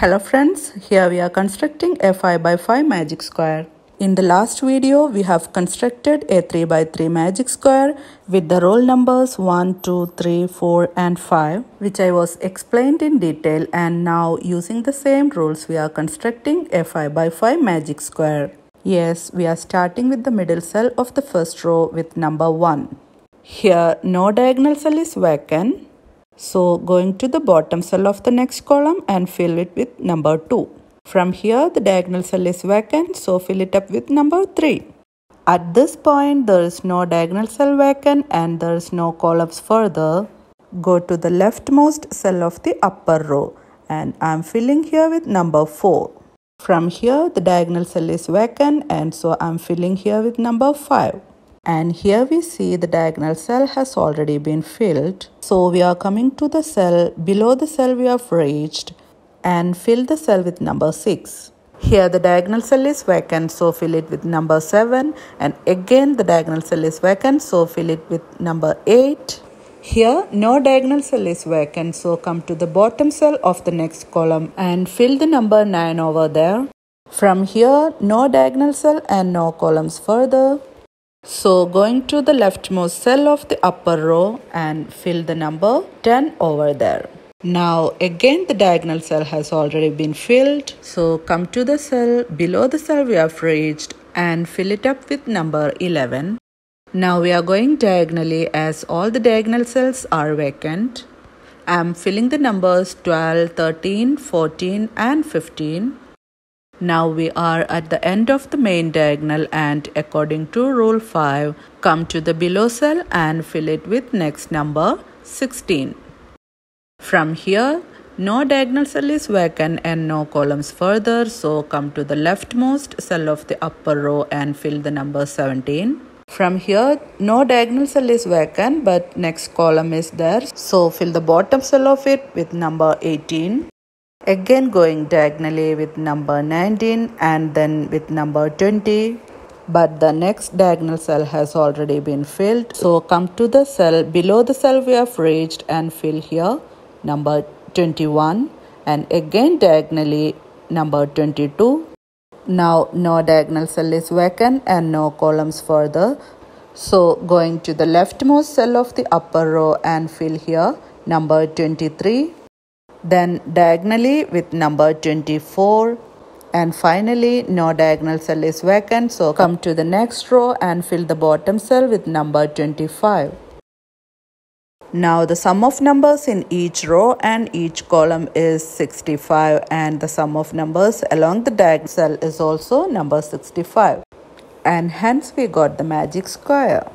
Hello friends, here we are constructing a 5 by 5 magic square. In the last video, we have constructed a 3 by 3 magic square with the roll numbers 1, 2, 3, 4 and 5 which I was explained in detail and now using the same rules we are constructing a 5 by 5 magic square. Yes, we are starting with the middle cell of the first row with number 1. Here no diagonal cell is vacant so going to the bottom cell of the next column and fill it with number 2. From here the diagonal cell is vacant so fill it up with number 3. At this point there is no diagonal cell vacant and there is no columns further. Go to the leftmost cell of the upper row and I am filling here with number 4. From here the diagonal cell is vacant and so I am filling here with number 5 and here we see the diagonal cell has already been filled. So we are coming to the cell below the cell we have reached and fill the cell with number 6. Here the diagonal cell is vacant so fill it with number 7 and again the diagonal cell is vacant so fill it with number 8. Here no diagonal cell is vacant so come to the bottom cell of the next column and fill the number 9 over there. From here no diagonal cell and no columns further. So going to the leftmost cell of the upper row and fill the number 10 over there. Now again the diagonal cell has already been filled. So come to the cell below the cell we have reached and fill it up with number 11. Now we are going diagonally as all the diagonal cells are vacant. I am filling the numbers 12, 13, 14 and 15. Now we are at the end of the main diagonal and according to rule 5, come to the below cell and fill it with next number 16. From here, no diagonal cell is vacant and no columns further so come to the leftmost cell of the upper row and fill the number 17. From here, no diagonal cell is vacant but next column is there so fill the bottom cell of it with number 18 again going diagonally with number 19 and then with number 20 but the next diagonal cell has already been filled. So come to the cell below the cell we have reached and fill here number 21 and again diagonally number 22 now no diagonal cell is vacant and no columns further. So going to the leftmost cell of the upper row and fill here number 23 then diagonally with number 24 and finally no diagonal cell is vacant so come to the next row and fill the bottom cell with number 25. Now the sum of numbers in each row and each column is 65 and the sum of numbers along the diagonal cell is also number 65 and hence we got the magic square.